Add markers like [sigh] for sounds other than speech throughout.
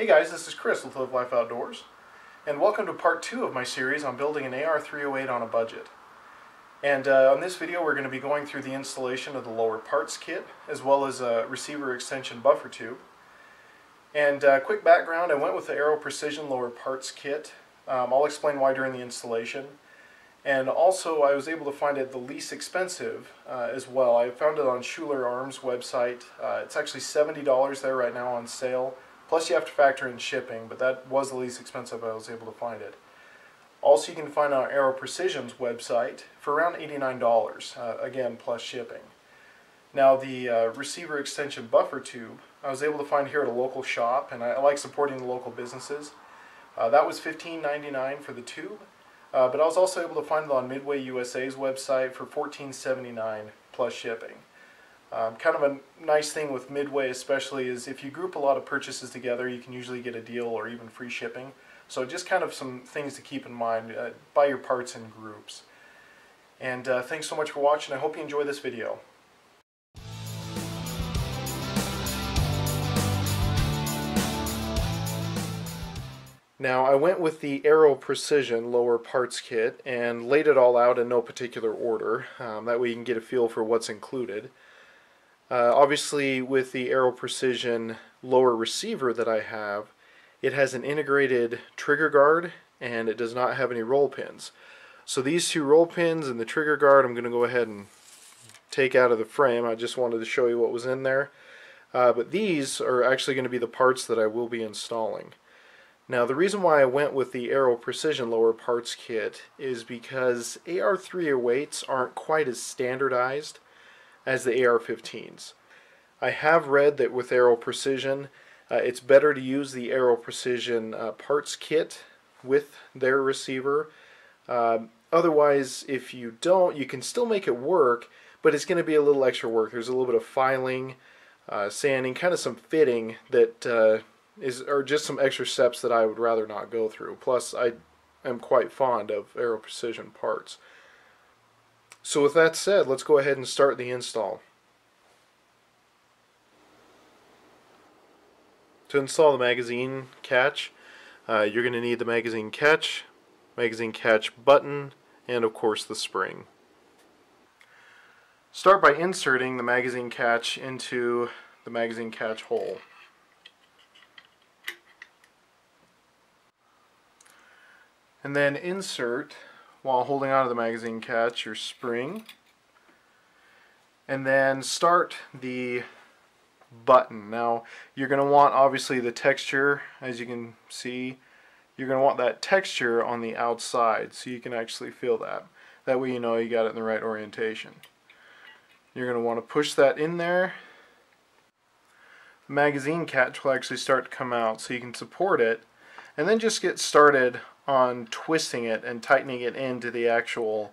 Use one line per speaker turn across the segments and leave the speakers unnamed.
Hey guys, this is Chris with Live Life Outdoors, and welcome to part two of my series on building an AR308 on a budget. And uh, on this video we're going to be going through the installation of the lower parts kit, as well as a receiver extension buffer tube. And uh, quick background, I went with the Aero Precision lower parts kit. Um, I'll explain why during the installation. And also I was able to find it the least expensive uh, as well. I found it on Schuyler Arms website. Uh, it's actually $70 there right now on sale. Plus you have to factor in shipping, but that was the least expensive I was able to find it. Also you can find on Aero Precision's website for around $89, uh, again plus shipping. Now the uh, receiver extension buffer tube I was able to find here at a local shop and I, I like supporting the local businesses. Uh, that was $15.99 for the tube uh, but I was also able to find it on Midway USA's website for $14.79 plus shipping. Um, kind of a nice thing with Midway especially is if you group a lot of purchases together you can usually get a deal or even free shipping. So just kind of some things to keep in mind. Uh, buy your parts in groups. And uh, thanks so much for watching. I hope you enjoy this video. Now I went with the Aero Precision lower parts kit and laid it all out in no particular order. Um, that way you can get a feel for what's included. Uh, obviously with the Aero Precision lower receiver that I have, it has an integrated trigger guard and it does not have any roll pins. So these two roll pins and the trigger guard I'm going to go ahead and take out of the frame. I just wanted to show you what was in there. Uh, but these are actually going to be the parts that I will be installing. Now the reason why I went with the Aero Precision lower parts kit is because AR308s aren't quite as standardized as the AR-15s. I have read that with Aero Precision uh, it's better to use the Aero Precision uh, parts kit with their receiver. Uh, otherwise if you don't you can still make it work but it's going to be a little extra work. There's a little bit of filing, uh, sanding, kind of some fitting that uh, is are just some extra steps that I would rather not go through. Plus, I am quite fond of Aero Precision parts. So with that said, let's go ahead and start the install. To install the magazine catch, uh, you're going to need the magazine catch, magazine catch button, and of course the spring. Start by inserting the magazine catch into the magazine catch hole. and then insert while holding onto the magazine catch your spring. And then start the button. Now you're going to want obviously the texture as you can see. You're going to want that texture on the outside so you can actually feel that. That way you know you got it in the right orientation. You're going to want to push that in there. The magazine catch will actually start to come out so you can support it. And then just get started on twisting it and tightening it into the actual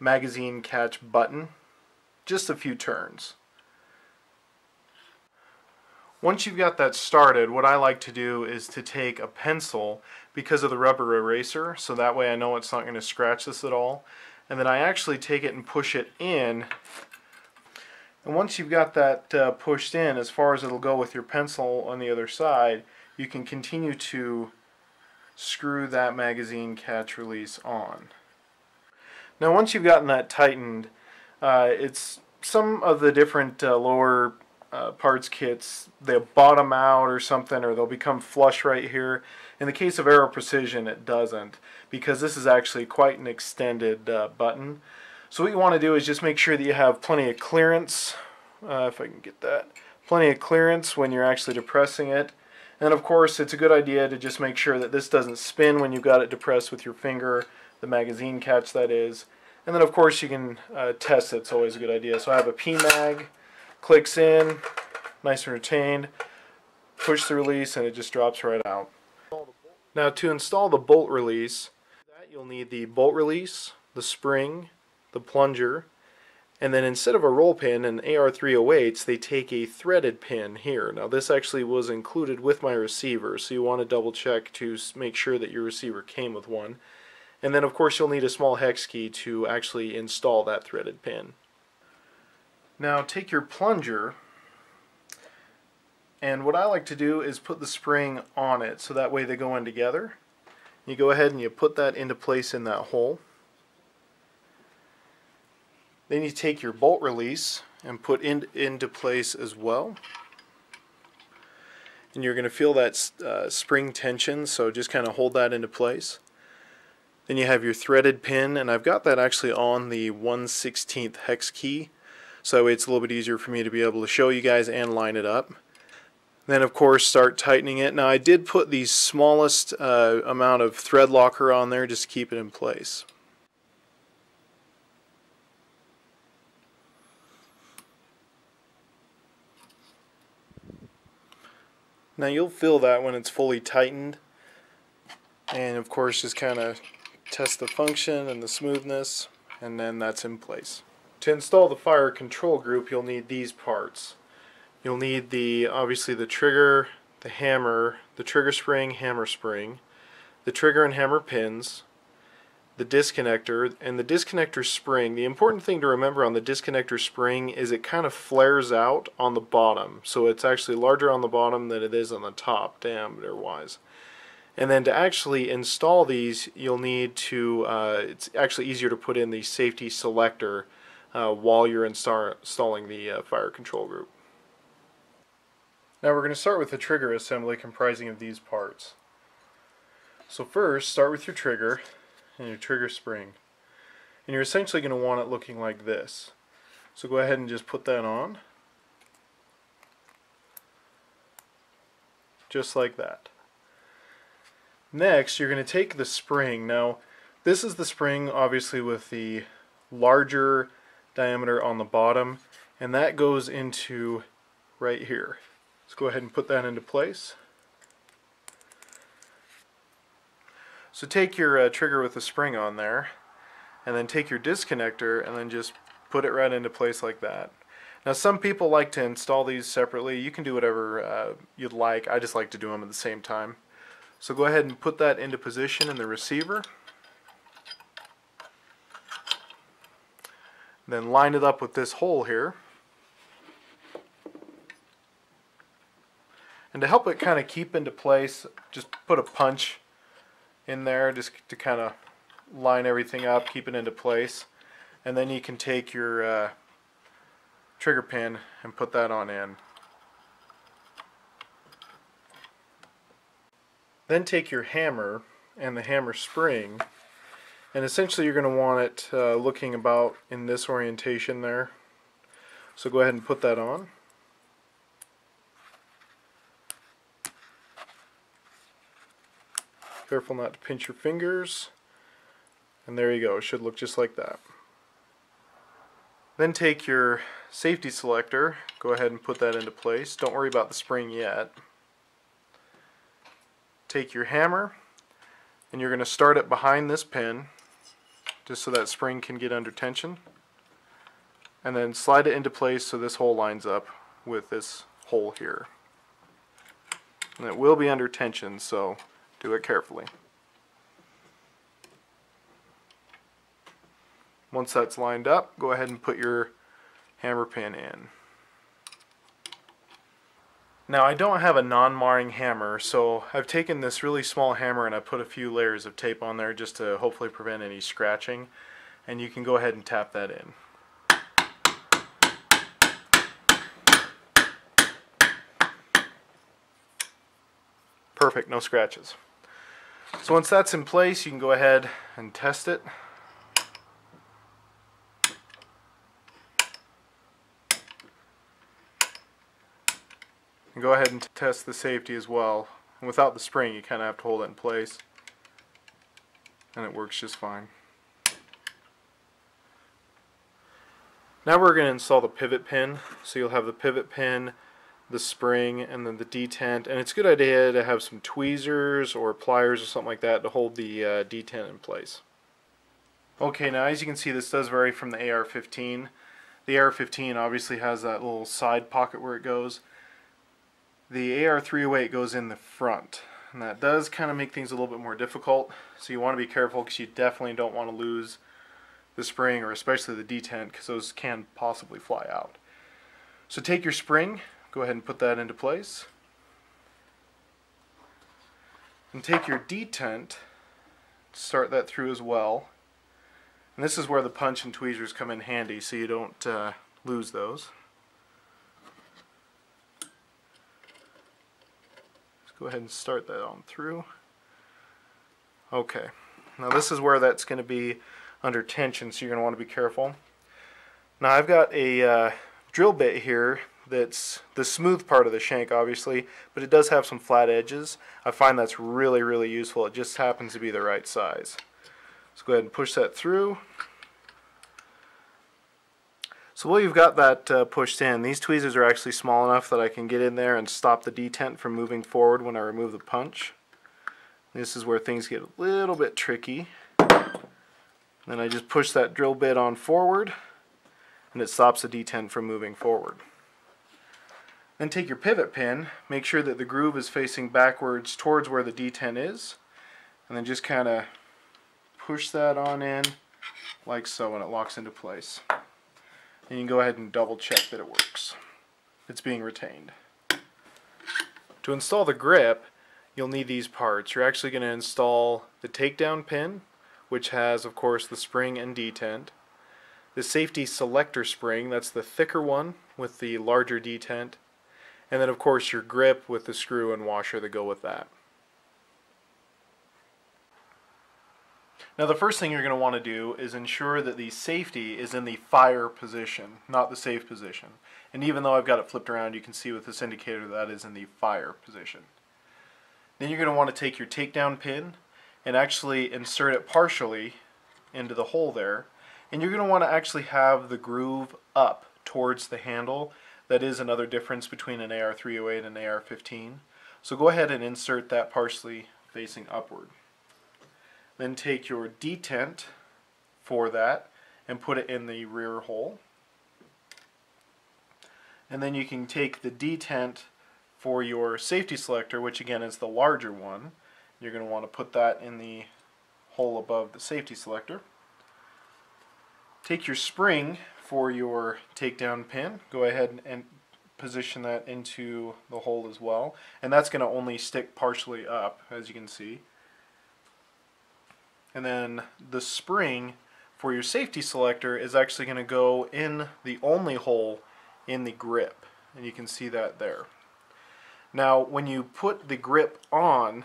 magazine catch button. Just a few turns. Once you've got that started, what I like to do is to take a pencil because of the rubber eraser, so that way I know it's not going to scratch this at all. And then I actually take it and push it in. And once you've got that uh, pushed in, as far as it'll go with your pencil on the other side, you can continue to screw that magazine catch release on. Now once you've gotten that tightened, uh, it's some of the different uh, lower uh, parts kits, they'll bottom out or something or they'll become flush right here. In the case of Aero Precision it doesn't because this is actually quite an extended uh, button. So what you want to do is just make sure that you have plenty of clearance, uh, if I can get that, plenty of clearance when you're actually depressing it and of course, it's a good idea to just make sure that this doesn't spin when you've got it depressed with your finger, the magazine catch that is. And then of course you can uh, test it, it's always a good idea. So I have a P-mag, clicks in, nice and retained, push the release and it just drops right out. Now to install the bolt release, you'll need the bolt release, the spring, the plunger, and then instead of a roll pin in AR308s, they take a threaded pin here. Now this actually was included with my receiver, so you want to double check to make sure that your receiver came with one. And then of course you'll need a small hex key to actually install that threaded pin. Now take your plunger And what I like to do is put the spring on it so that way they go in together. You go ahead and you put that into place in that hole. Then you take your bolt release and put in, into place as well. And you're going to feel that uh, spring tension, so just kind of hold that into place. Then you have your threaded pin, and I've got that actually on the 1 16th hex key, so it's a little bit easier for me to be able to show you guys and line it up. Then of course start tightening it. Now I did put the smallest uh, amount of thread locker on there just to keep it in place. Now you'll feel that when it's fully tightened and of course just kind of test the function and the smoothness and then that's in place. To install the fire control group you'll need these parts. You'll need the obviously the trigger, the hammer, the trigger spring, hammer spring, the trigger and hammer pins, the disconnector, and the disconnector spring. The important thing to remember on the disconnector spring is it kind of flares out on the bottom. So it's actually larger on the bottom than it is on the top, diameter wise. And then to actually install these, you'll need to, uh, it's actually easier to put in the safety selector uh, while you're install installing the uh, fire control group. Now we're going to start with the trigger assembly comprising of these parts. So first, start with your trigger and your trigger spring. And you're essentially going to want it looking like this. So go ahead and just put that on. Just like that. Next, you're going to take the spring. Now, this is the spring, obviously, with the larger diameter on the bottom, and that goes into right here. Let's go ahead and put that into place. So take your uh, trigger with the spring on there and then take your disconnector and then just put it right into place like that. Now some people like to install these separately. You can do whatever uh, you'd like. I just like to do them at the same time. So go ahead and put that into position in the receiver. Then line it up with this hole here. And to help it kind of keep into place, just put a punch in there just to kind of line everything up, keep it into place. And then you can take your uh, trigger pin and put that on in. Then take your hammer and the hammer spring and essentially you're going to want it uh, looking about in this orientation there. So go ahead and put that on. Careful not to pinch your fingers. And there you go, it should look just like that. Then take your safety selector, go ahead and put that into place. Don't worry about the spring yet. Take your hammer, and you're going to start it behind this pin, just so that spring can get under tension. And then slide it into place so this hole lines up with this hole here. And it will be under tension, so do it carefully. Once that's lined up, go ahead and put your hammer pin in. Now I don't have a non-marring hammer, so I've taken this really small hammer and I put a few layers of tape on there just to hopefully prevent any scratching. And you can go ahead and tap that in. Perfect, no scratches. So once that's in place, you can go ahead and test it. And go ahead and test the safety as well. And without the spring, you kind of have to hold it in place. And it works just fine. Now we're going to install the pivot pin. So you'll have the pivot pin the spring and then the detent and it's a good idea to have some tweezers or pliers or something like that to hold the uh, detent in place. Okay now as you can see this does vary from the AR-15. The AR-15 obviously has that little side pocket where it goes. The AR-308 goes in the front and that does kind of make things a little bit more difficult so you want to be careful because you definitely don't want to lose the spring or especially the detent because those can possibly fly out. So take your spring, Go ahead and put that into place. And take your detent, start that through as well. And this is where the punch and tweezers come in handy so you don't uh, lose those. Let's go ahead and start that on through. Okay, now this is where that's going to be under tension so you're going to want to be careful. Now I've got a uh, drill bit here that's the smooth part of the shank obviously but it does have some flat edges. I find that's really really useful. It just happens to be the right size. Let's go ahead and push that through. So while you've got that uh, pushed in, these tweezers are actually small enough that I can get in there and stop the detent from moving forward when I remove the punch. This is where things get a little bit tricky. Then I just push that drill bit on forward and it stops the detent from moving forward. Then take your pivot pin, make sure that the groove is facing backwards towards where the detent is, and then just kind of push that on in like so and it locks into place and you can go ahead and double check that it works. It's being retained. To install the grip, you'll need these parts. You're actually going to install the takedown pin, which has, of course, the spring and detent. The safety selector spring, that's the thicker one with the larger detent. And then, of course, your grip with the screw and washer that go with that. Now the first thing you're going to want to do is ensure that the safety is in the fire position, not the safe position. And even though I've got it flipped around, you can see with this indicator that is in the fire position. Then you're going to want to take your takedown pin and actually insert it partially into the hole there. And you're going to want to actually have the groove up towards the handle. That is another difference between an AR-308 and an AR-15. So go ahead and insert that partially facing upward. Then take your detent for that and put it in the rear hole. And then you can take the detent for your safety selector, which again is the larger one. You're going to want to put that in the hole above the safety selector. Take your spring for your takedown pin. Go ahead and position that into the hole as well. And that's going to only stick partially up, as you can see. And then the spring for your safety selector is actually going to go in the only hole in the grip. And you can see that there. Now when you put the grip on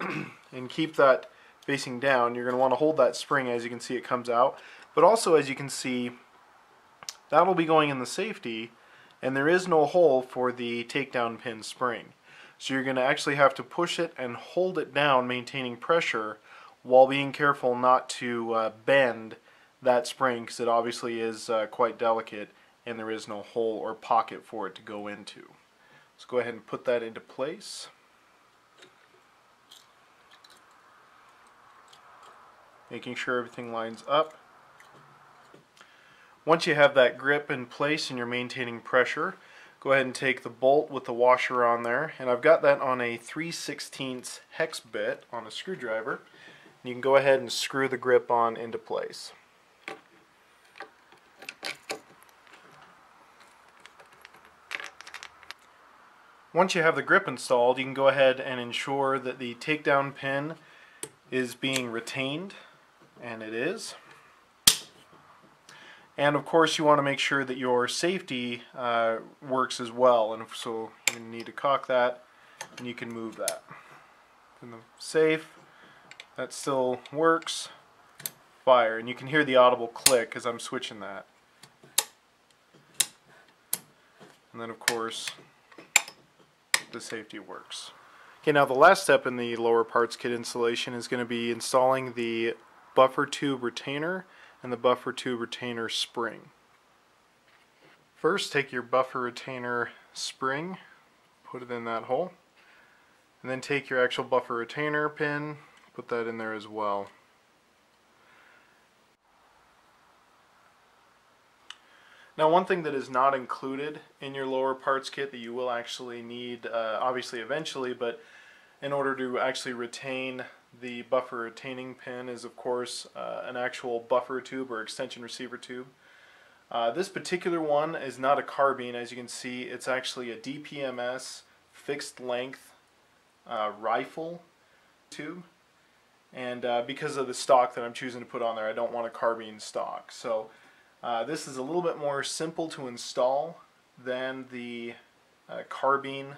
[clears throat] and keep that facing down, you're going to want to hold that spring as you can see it comes out. But also as you can see, that'll be going in the safety and there is no hole for the takedown pin spring. So you're going to actually have to push it and hold it down maintaining pressure while being careful not to uh, bend that spring because it obviously is uh, quite delicate and there is no hole or pocket for it to go into. Let's go ahead and put that into place. Making sure everything lines up. Once you have that grip in place and you're maintaining pressure, go ahead and take the bolt with the washer on there. And I've got that on a 3 16 hex bit on a screwdriver. You can go ahead and screw the grip on into place. Once you have the grip installed, you can go ahead and ensure that the takedown pin is being retained, and it is. And of course you want to make sure that your safety uh, works as well, and so you need to cock that, and you can move that. In the safe, that still works. Fire. And you can hear the audible click as I'm switching that. And then of course the safety works. Okay, now the last step in the lower parts kit installation is going to be installing the buffer tube retainer and the buffer tube retainer spring. First, take your buffer retainer spring, put it in that hole, and then take your actual buffer retainer pin, put that in there as well. Now one thing that is not included in your lower parts kit that you will actually need, uh, obviously eventually, but in order to actually retain the buffer retaining pin is of course uh, an actual buffer tube or extension receiver tube. Uh, this particular one is not a carbine as you can see, it's actually a DPMS fixed length uh, rifle tube. And uh, because of the stock that I'm choosing to put on there, I don't want a carbine stock. So uh, this is a little bit more simple to install than the uh, carbine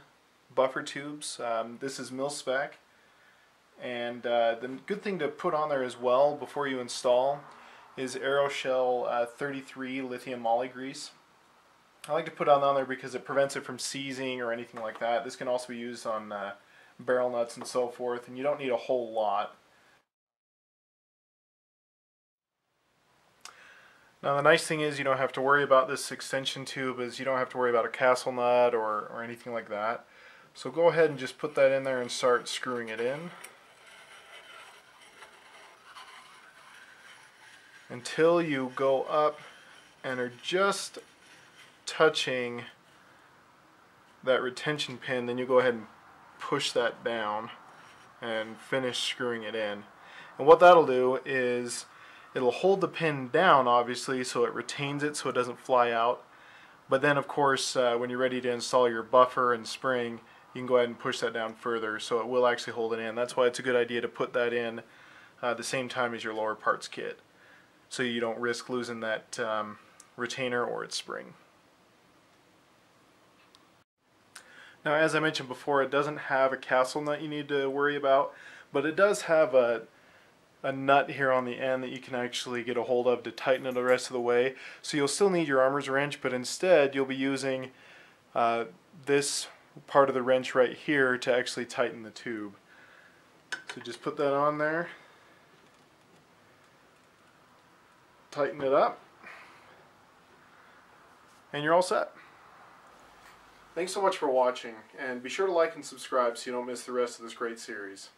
buffer tubes. Um, this is mil spec. And uh, the good thing to put on there as well before you install is Aeroshell uh, 33 lithium moly grease. I like to put it on there because it prevents it from seizing or anything like that. This can also be used on uh, barrel nuts and so forth, and you don't need a whole lot. Now the nice thing is you don't have to worry about this extension tube is you don't have to worry about a castle nut or, or anything like that. So go ahead and just put that in there and start screwing it in. Until you go up and are just touching that retention pin, then you go ahead and push that down and finish screwing it in. And what that'll do is it'll hold the pin down obviously so it retains it so it doesn't fly out. But then of course uh, when you're ready to install your buffer and spring you can go ahead and push that down further so it will actually hold it in. That's why it's a good idea to put that in uh, the same time as your lower parts kit so you don't risk losing that um, retainer or its spring. Now as I mentioned before it doesn't have a castle nut you need to worry about but it does have a a nut here on the end that you can actually get a hold of to tighten it the rest of the way. So you'll still need your armor's wrench, but instead you'll be using uh, this part of the wrench right here to actually tighten the tube. So just put that on there, tighten it up, and you're all set. Thanks so much for watching, and be sure to like and subscribe so you don't miss the rest of this great series.